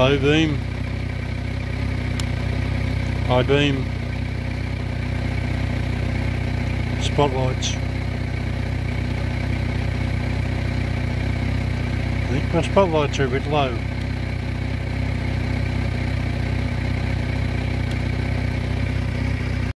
Low beam. High beam. Spotlights. I think my spotlights are a bit low.